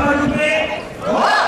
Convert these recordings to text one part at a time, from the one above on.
暴れて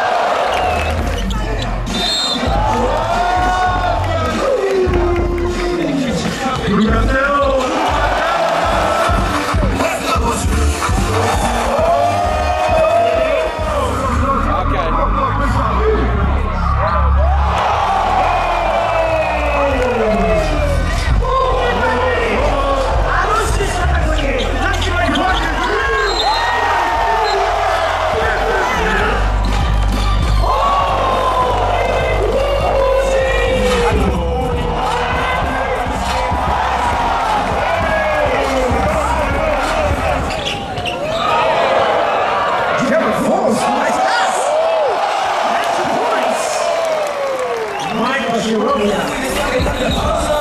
Europa.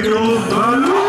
Pedro Dalú.